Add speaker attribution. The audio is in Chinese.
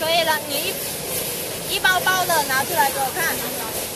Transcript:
Speaker 1: 可以了你一一包包的拿出来给我看。